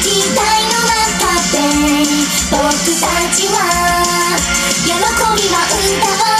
ぼくの中で僕たちは喜びは歌を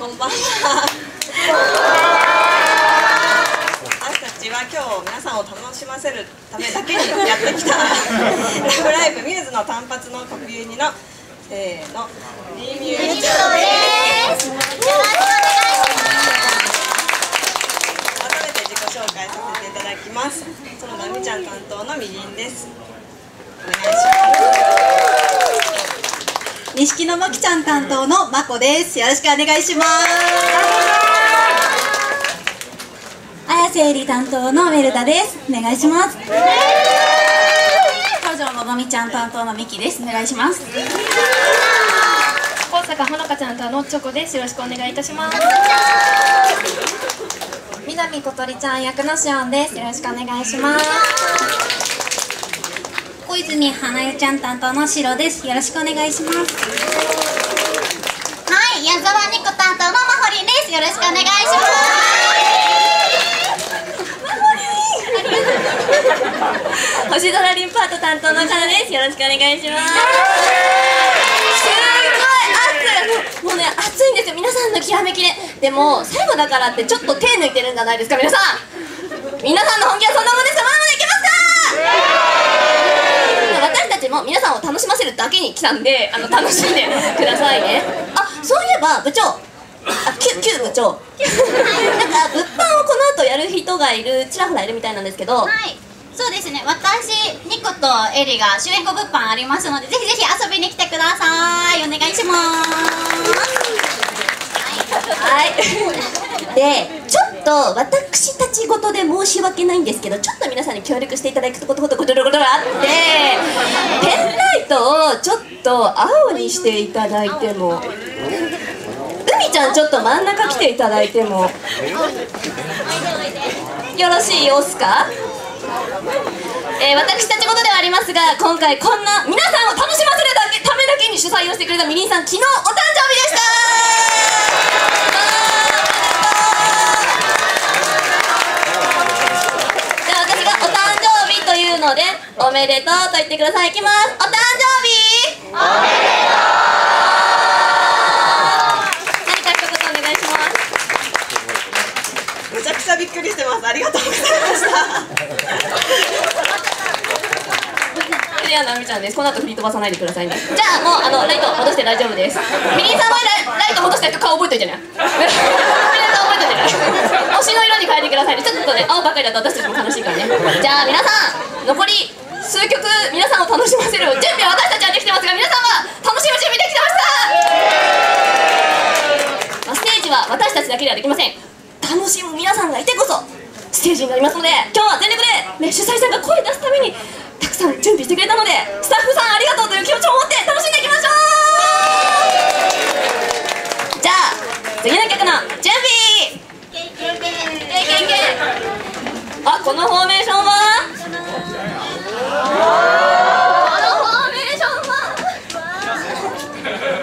こんばんは私たちは今日皆さんを楽しませるためだけにやってきたラブライブミューズの単発の国有にのせーのリミューズ改めて自己紹介させていただきます。そのなみちゃん担当のみりんですお願いします。錦野まきちゃん担当のまこです。よろしくお願いします。綾瀬えり担当のメルダです。お願いします。東條のぞみちゃん担当のみきです。お願いします。大阪ほのかちゃんとのチョコです。よろしくお願いいたします。南ことりちゃん役のしおんです。よろしくお願いします。小泉花代ちゃん担当のしろです。よろしくお願いします。はい、矢沢ニコ担当のまほりんです。よろしくお願いし星空リンパート担当のかなです。よろしくお願いします。すごい暑い。もうね暑いんですよ。皆さんのきらめきで。でも最後だからってちょっと手抜いてるんじゃないですか皆さん。皆さんの本気はそんなもんですか。まだまだいけますか。私たちも皆さんを楽しませるだけに来たんであの楽しんでくださいね。あそういえば部長。あ、旧旧部長。なんか物販をこの後やる人がいるちらほらいるみたいなんですけど。はい。そうですね、私、ニコとエリが主演後物販ありますので、ぜひぜひ遊びに来てください。お願いします。はい。で、ちょっと私たち事で申し訳ないんですけど、ちょっと皆さんに協力していただくことことことことがあって、ペンライトをちょっと青にしていただいても、海ちゃんちょっと真ん中来ていただいても、よろしい様子か？えー私たち事ではありますが今回こんな皆さんを楽しませるだけためだけに主催をしてくれたみりんさん昨日お誕生日でしたのでおめでとうと言ってくださいいきますお誕生日おめでとう何か一言お願いしますめちゃくちゃびっくりしてますありがとうございましたクリアなみちゃんです。この後振り飛ばさないでくださいね。じゃあもうあのライト戻して大丈夫です。ミリンさんもライライト戻した人顔覚えといてね。てね。推しの色に変えてくださいね。ちょっとね青ばかりだと私たちも悲しいからね。じゃあ皆さん残り数曲皆さんを楽しませる準備は私たちはできてますが皆さんは楽しむ準備できてますか？まステージは私たちだけではできません。楽しむ皆さんがいてこそステージになりますので今日は全力で、ね、主催さんが声出すためにたくさん準備してくれたのでスタッフ Yeah.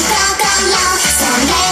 りかかよ。それ